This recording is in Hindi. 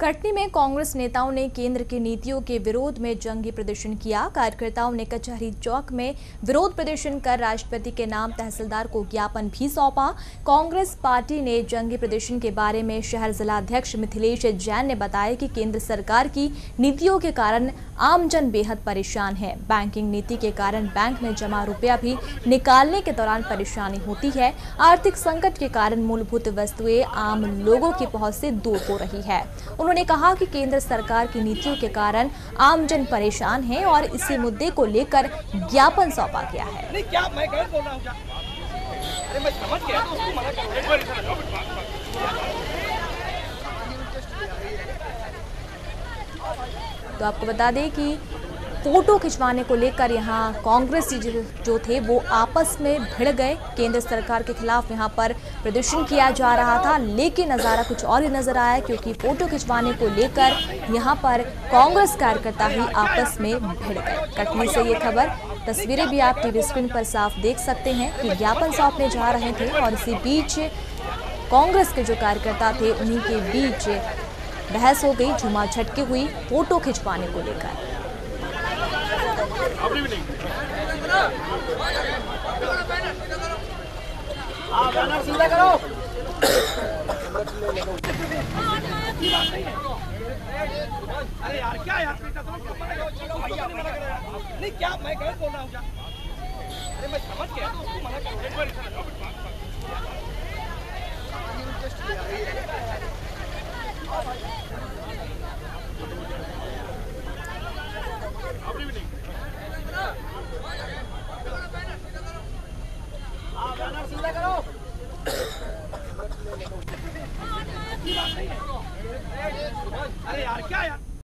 कटनी में कांग्रेस नेताओं ने केंद्र की नीतियों के विरोध में जंगी प्रदर्शन किया। कार्यकर्ताओं ने कचहरी चौक में विरोध प्रदर्शन कर राष्ट्रपति के नाम तहसीलदार को ज्ञापन भी सौंपा। कांग्रेस पार्टी ने जंगी प्रदर्शन के बारे में शहर जिलाध्यक्ष मिथिलेश जैन ने बताया कि केंद्र सरकार की नीतियों के कारण आमजन बेहद परेशान है। बैंकिंग नीति के कारण बैंक में जमा रुपया भी निकालने के दौरान परेशानी होती है। आर्थिक संकट के कारण मूलभूत वस्तुएँ आम लोगों की पहुँच से दूर हो रही है। उन्होंने कहा कि केंद्र सरकार की नीतियों के कारण आमजन परेशान है और इसी मुद्दे को लेकर ज्ञापन सौंपा गया है। तो आपको बता दें कि फ़ोटो खिंचवाने को लेकर यहाँ कांग्रेस जो, थे वो आपस में भिड़ गए। केंद्र सरकार के खिलाफ यहाँ पर प्रदर्शन किया जा रहा था लेकिन नज़ारा कुछ और ही नज़र आया क्योंकि फ़ोटो खिंचवाने को लेकर यहाँ पर कांग्रेस कार्यकर्ता ही आपस में भिड़ गए। कटनी से ये खबर तस्वीरें भी आप टीवी स्क्रीन पर साफ़ देख सकते हैं कि ज्ञापन सौंपने जा रहे थे और इसी बीच कांग्रेस के जो कार्यकर्ता थे उन्हीं के बीच बहस हो गई झुमा झटके हुई फ़ोटो खिंचवाने को लेकर। अभी भी नहीं हाँ बैनर सीधा करो अरे यार क्या यार नहीं क्या मैं गलत बोल रहा हूँ क्या अरे मैं समझ गया तो उसको मना करो बार इधर अभी भी नहीं हाँ बैनर सीधा करो अरे यार क्या यार?